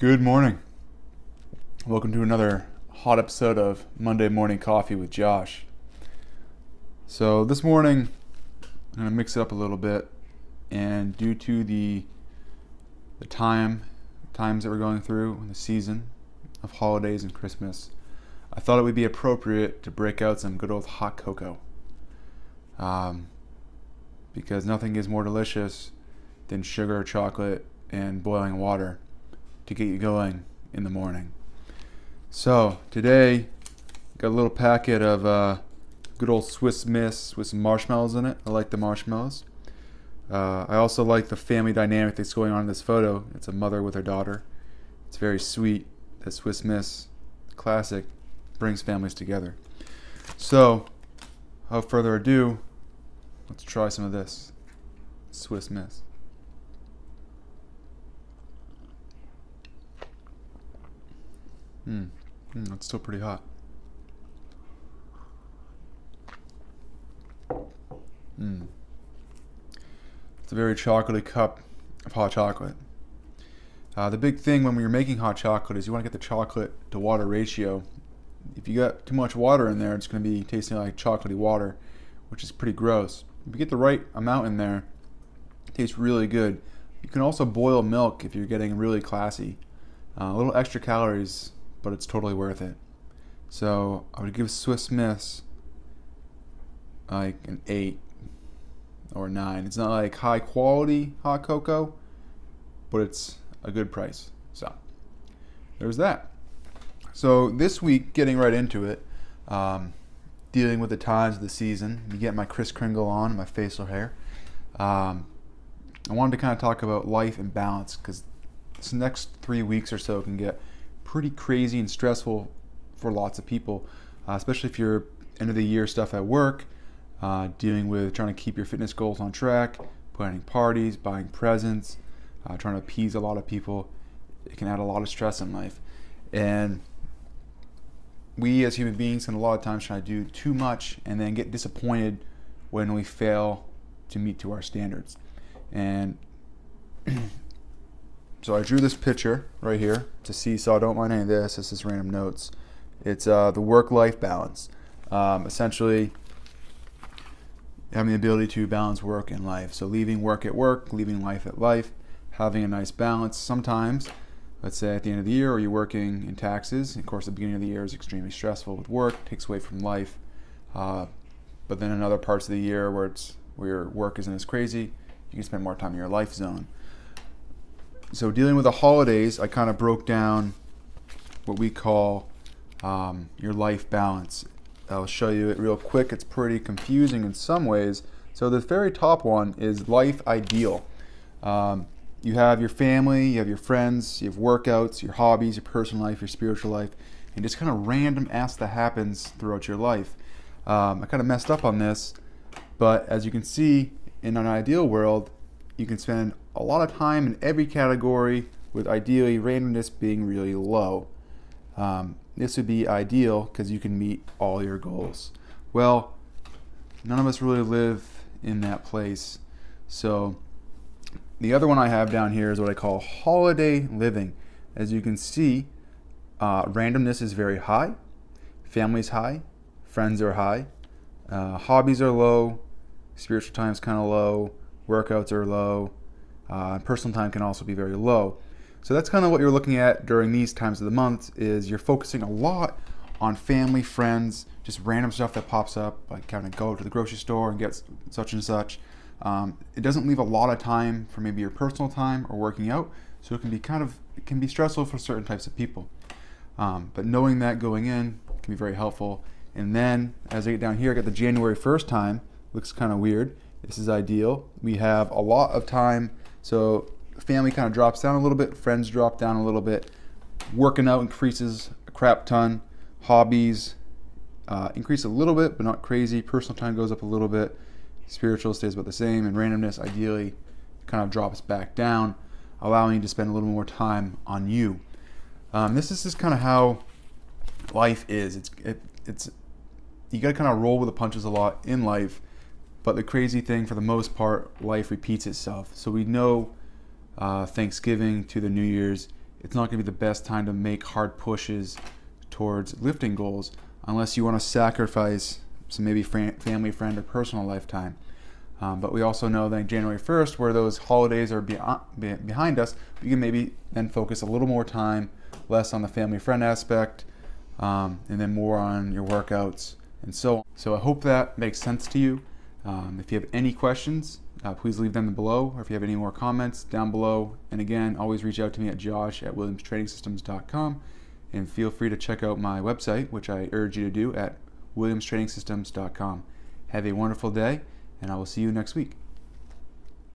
Good morning. Welcome to another hot episode of Monday Morning Coffee with Josh. So, this morning I'm going to mix it up a little bit and due to the the time times that we're going through the season of holidays and Christmas, I thought it would be appropriate to break out some good old hot cocoa. Um, because nothing is more delicious than sugar, chocolate, and boiling water to get you going in the morning. So today, got a little packet of uh, good old Swiss Miss with some marshmallows in it. I like the marshmallows. Uh, I also like the family dynamic that's going on in this photo. It's a mother with her daughter. It's very sweet. That Swiss Miss classic brings families together. So, without further ado, let's try some of this Swiss Miss. Hmm, mm, it's still pretty hot. Hmm. It's a very chocolatey cup of hot chocolate. Uh, the big thing when you're making hot chocolate is you want to get the chocolate to water ratio. If you got too much water in there, it's going to be tasting like chocolatey water, which is pretty gross. If you get the right amount in there, it tastes really good. You can also boil milk if you're getting really classy. Uh, a little extra calories, but it's totally worth it. So I would give Swiss Miss like an 8 or nine. It's not like high quality hot cocoa, but it's a good price. So there's that. So this week, getting right into it, um, dealing with the times of the season, you get my Kris Kringle on, my facial hair. Um, I wanted to kind of talk about life and balance because this next three weeks or so can get pretty crazy and stressful for lots of people, uh, especially if you're end of the year stuff at work uh, dealing with trying to keep your fitness goals on track, planning parties, buying presents, uh, trying to appease a lot of people. It can add a lot of stress in life. And we as human beings can a lot of times try to do too much and then get disappointed when we fail to meet to our standards. And so I drew this picture right here to see, so I don't mind any of this. This is random notes. It's uh, the work-life balance. Um, essentially, having the ability to balance work and life. So leaving work at work, leaving life at life, having a nice balance. Sometimes, let's say at the end of the year, or you're working in taxes. Of course, the beginning of the year is extremely stressful with work, takes away from life. Uh, but then in other parts of the year where it's where your work isn't as crazy, you can spend more time in your life zone. So dealing with the holidays, I kind of broke down what we call um, your life balance I'll show you it real quick. It's pretty confusing in some ways. So the very top one is life ideal. Um, you have your family, you have your friends, you have workouts, your hobbies, your personal life, your spiritual life, and just kind of random ass that happens throughout your life. Um, I kind of messed up on this, but as you can see, in an ideal world, you can spend a lot of time in every category with ideally randomness being really low. Um, this would be ideal because you can meet all your goals. Well, none of us really live in that place. So the other one I have down here is what I call holiday living. As you can see, uh, randomness is very high, family's high, friends are high, uh, hobbies are low, spiritual time is kind of low, workouts are low, uh, personal time can also be very low. So that's kind of what you're looking at during these times of the month is you're focusing a lot on family, friends, just random stuff that pops up, like having to go to the grocery store and get such and such. Um, it doesn't leave a lot of time for maybe your personal time or working out, so it can be kind of it can be stressful for certain types of people. Um, but knowing that going in can be very helpful. And then as I get down here, I got the January 1st time. Looks kind of weird. This is ideal. We have a lot of time. So family kind of drops down a little bit, friends drop down a little bit, working out increases a crap ton, hobbies uh, increase a little bit, but not crazy. Personal time goes up a little bit, spiritual stays about the same, and randomness ideally kind of drops back down, allowing you to spend a little more time on you. Um, this is just kind of how life is. It's it, it's you got to kind of roll with the punches a lot in life, but the crazy thing for the most part, life repeats itself. So we know uh, Thanksgiving to the New Year's it's not going to be the best time to make hard pushes towards lifting goals unless you want to sacrifice some maybe family, friend, or personal lifetime. Um, but we also know that January 1st, where those holidays are beyond, behind us, you can maybe then focus a little more time, less on the family friend aspect, um, and then more on your workouts and so on. So I hope that makes sense to you. Um, if you have any questions, uh, please leave them below, or if you have any more comments, down below. And again, always reach out to me at josh at williamstrainingsystems.com, and feel free to check out my website, which I urge you to do at williamstrainingsystems.com. Have a wonderful day, and I will see you next week.